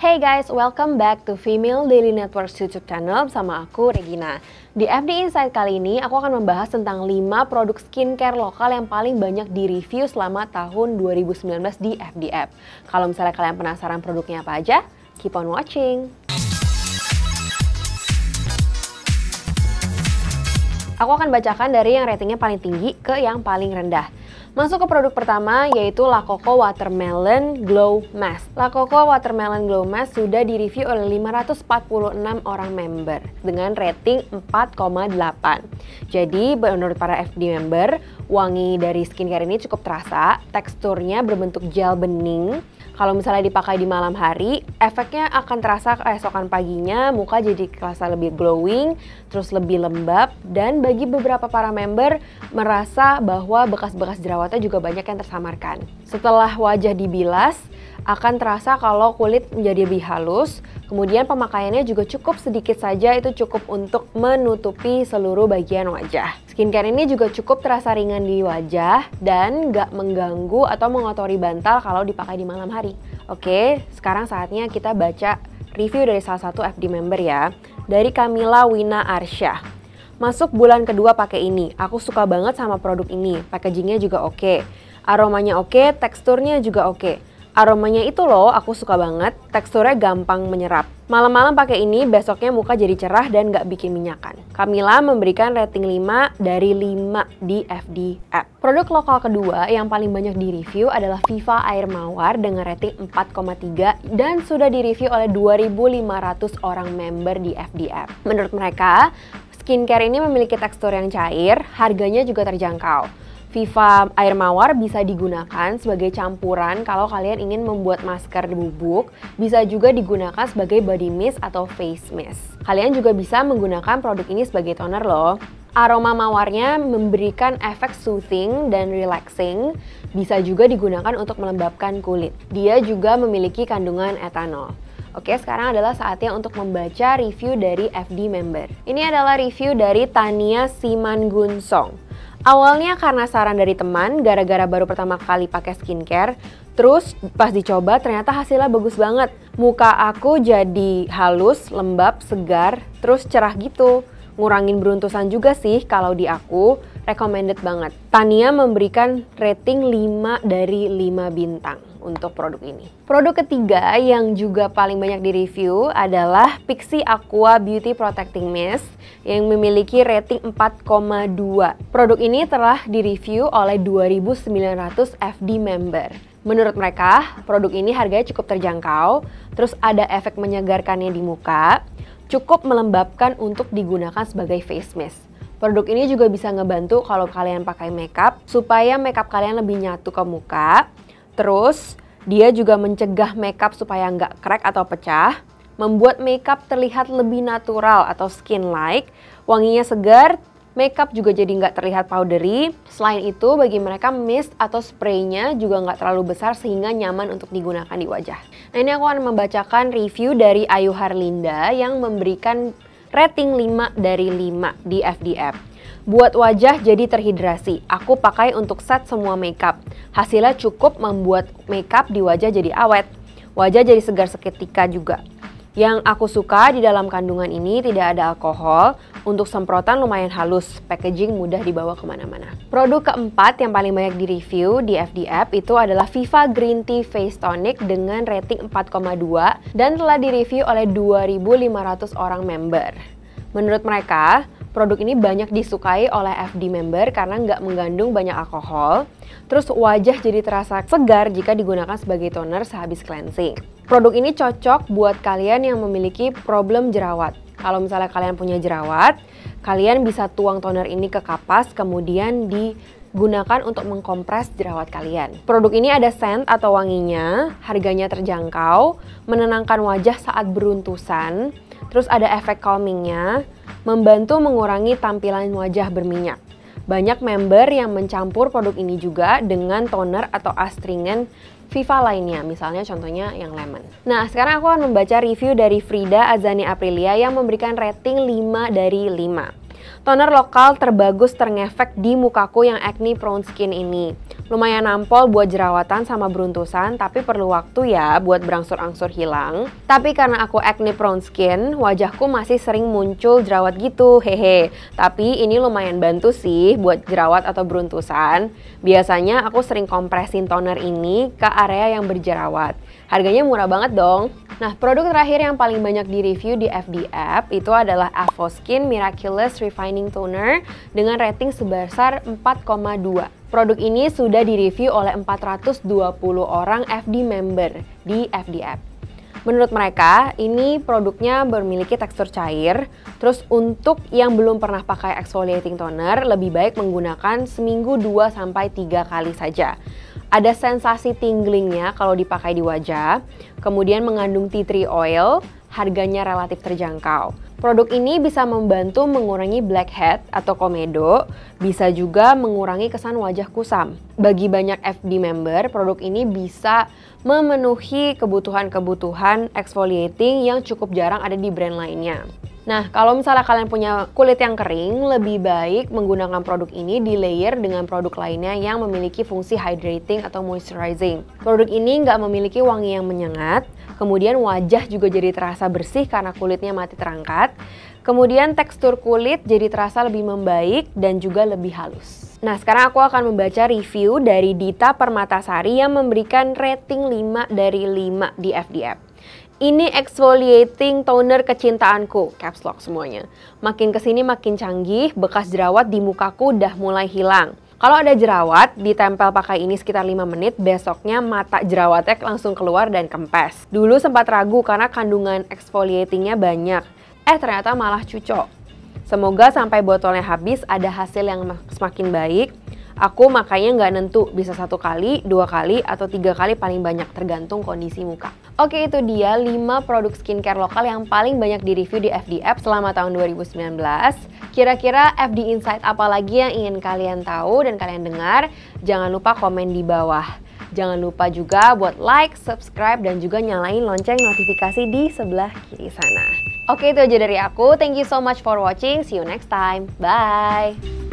Hey guys, welcome back to Female Daily Network YouTube channel bersama aku Regina. Di FD Insight kali ini aku akan membahas tentang 5 produk skincare lokal yang paling banyak di review selama tahun 2019 di FD App. Kalau misalnya kalian penasaran produknya apa aja, keep on watching. Aku akan bacakan dari yang ratingnya paling tinggi ke yang paling rendah. Masuk ke produk pertama yaitu La Coco Watermelon Glow Mask. La Coco Watermelon Glow Mask sudah direview oleh 546 orang member dengan rating 4,8. Jadi menurut para FD member, wangi dari skincare ini cukup terasa, teksturnya berbentuk gel bening, kalau misalnya dipakai di malam hari, efeknya akan terasa keesokan paginya, muka jadi terasa lebih glowing, terus lebih lembab, dan bagi beberapa para member merasa bahwa bekas-bekas jerawatnya juga banyak yang tersamarkan. Setelah wajah dibilas, akan terasa kalau kulit menjadi lebih halus, kemudian pemakaiannya juga cukup sedikit saja, itu cukup untuk menutupi seluruh bagian wajah. Skincare ini juga cukup terasa ringan di wajah dan gak mengganggu atau mengotori bantal kalau dipakai di malam hari. Oke, sekarang saatnya kita baca review dari salah satu FD member ya. Dari Camila Wina Arsya. Masuk bulan kedua pakai ini. Aku suka banget sama produk ini. Packagingnya juga oke. Aromanya oke, teksturnya juga oke. Aromanya itu loh, aku suka banget. Teksturnya gampang menyerap. Malam-malam pakai ini, besoknya muka jadi cerah dan gak bikin minyakan. Camila memberikan rating 5 dari 5 di FD App. Produk lokal kedua yang paling banyak di review adalah Viva Air Mawar dengan rating 4,3 dan sudah di review oleh 2.500 orang member di FD App. Menurut mereka, skincare ini memiliki tekstur yang cair, harganya juga terjangkau. Viva air mawar bisa digunakan sebagai campuran kalau kalian ingin membuat masker bubuk, bisa juga digunakan sebagai body mist atau face mist. Kalian juga bisa menggunakan produk ini sebagai toner loh. Aroma mawarnya memberikan efek soothing dan relaxing, bisa juga digunakan untuk melembabkan kulit. Dia juga memiliki kandungan etanol. Oke, sekarang adalah saatnya untuk membaca review dari FD member. Ini adalah review dari Tania Simangunsong. Awalnya karena saran dari teman, gara-gara baru pertama kali pakai skincare, terus pas dicoba ternyata hasilnya bagus banget. Muka aku jadi halus, lembab, segar, terus cerah gitu. Ngurangin beruntusan juga sih kalau di aku, recommended banget. Tania memberikan rating 5 dari 5 bintang untuk produk ini. Produk ketiga yang juga paling banyak di review adalah Pixi Aqua Beauty Protecting Mist yang memiliki rating 4,2. Produk ini telah di review oleh 2.900 FD member. Menurut mereka, produk ini harganya cukup terjangkau, terus ada efek menyegarkannya di muka, cukup melembabkan untuk digunakan sebagai face mask. Produk ini juga bisa ngebantu kalau kalian pakai makeup supaya makeup kalian lebih nyatu ke muka, Terus, dia juga mencegah makeup supaya nggak crack atau pecah, membuat makeup terlihat lebih natural atau skin-like, wanginya segar, makeup juga jadi nggak terlihat powdery. Selain itu, bagi mereka mist atau spraynya juga nggak terlalu besar sehingga nyaman untuk digunakan di wajah. Nah ini aku akan membacakan review dari Ayu Harlinda yang memberikan rating 5 dari 5 di FDF. Buat wajah jadi terhidrasi. Aku pakai untuk set semua makeup. Hasilnya cukup membuat makeup di wajah jadi awet. Wajah jadi segar seketika juga. Yang aku suka di dalam kandungan ini tidak ada alkohol, untuk semprotan lumayan halus, packaging mudah dibawa ke mana-mana. Produk keempat yang paling banyak di review di FD App itu adalah Viva Green Tea Face Tonic dengan rating 4,2 dan telah direview oleh 2.500 orang member. Menurut mereka, Produk ini banyak disukai oleh FD member karena nggak mengandung banyak alkohol. Terus wajah jadi terasa segar jika digunakan sebagai toner sehabis cleansing. Produk ini cocok buat kalian yang memiliki problem jerawat. Kalau misalnya kalian punya jerawat, kalian bisa tuang toner ini ke kapas kemudian digunakan untuk mengkompres jerawat kalian. Produk ini ada scent atau wanginya, harganya terjangkau, menenangkan wajah saat beruntusan, terus ada efek calmingnya, membantu mengurangi tampilan wajah berminyak. Banyak member yang mencampur produk ini juga dengan toner atau astringen Viva lainnya, misalnya contohnya yang lemon. Nah, sekarang aku akan membaca review dari Frida Azani Aprilia yang memberikan rating 5 dari 5. Toner lokal terbagus terngefek di mukaku yang acne prone skin ini. Lumayan nampol buat jerawatan sama beruntusan, tapi perlu waktu ya buat berangsur-angsur hilang. Tapi karena aku acne prone skin, wajahku masih sering muncul jerawat gitu, hehe. Tapi ini lumayan bantu sih buat jerawat atau beruntusan. Biasanya aku sering kompresin toner ini ke area yang berjerawat. Harganya murah banget dong. Nah, produk terakhir yang paling banyak di-review di FD App itu adalah Avoskin Miraculous Refining Toner dengan rating sebesar 4,2. Produk ini sudah direview oleh 420 orang FD member di FD App. Menurut mereka, ini produknya memiliki tekstur cair. Terus untuk yang belum pernah pakai exfoliating toner, lebih baik menggunakan seminggu 2 sampai 3 kali saja. Ada sensasi tinglingnya kalau dipakai di wajah, kemudian mengandung tea tree oil, harganya relatif terjangkau. Produk ini bisa membantu mengurangi blackhead atau komedo, bisa juga mengurangi kesan wajah kusam. Bagi banyak FD member, produk ini bisa memenuhi kebutuhan-kebutuhan exfoliating yang cukup jarang ada di brand lainnya. Nah, kalau misalnya kalian punya kulit yang kering, lebih baik menggunakan produk ini di layer dengan produk lainnya yang memiliki fungsi hydrating atau moisturizing. Produk ini nggak memiliki wangi yang menyengat, kemudian wajah juga jadi terasa bersih karena kulitnya mati terangkat, kemudian tekstur kulit jadi terasa lebih membaik dan juga lebih halus. Nah, sekarang aku akan membaca review dari Dita Permatasari yang memberikan rating 5 dari 5 di FDF. Ini exfoliating toner kecintaanku, caps lock semuanya. Makin ke sini makin canggih, bekas jerawat di mukaku udah mulai hilang. Kalau ada jerawat, ditempel pakai ini sekitar 5 menit, besoknya mata jerawatnya langsung keluar dan kempes. Dulu sempat ragu karena kandungan exfoliatingnya banyak. Eh ternyata malah cucok. Semoga sampai botolnya habis ada hasil yang semakin baik. Aku makanya nggak nentu, bisa satu kali, dua kali, atau tiga kali paling banyak tergantung kondisi muka. Oke itu dia 5 produk skincare lokal yang paling banyak di review di FD App selama tahun 2019. Kira-kira FD Insight apa lagi yang ingin kalian tahu dan kalian dengar? Jangan lupa komen di bawah. Jangan lupa juga buat like, subscribe, dan juga nyalain lonceng notifikasi di sebelah kiri sana. Oke itu aja dari aku. Thank you so much for watching. See you next time. Bye.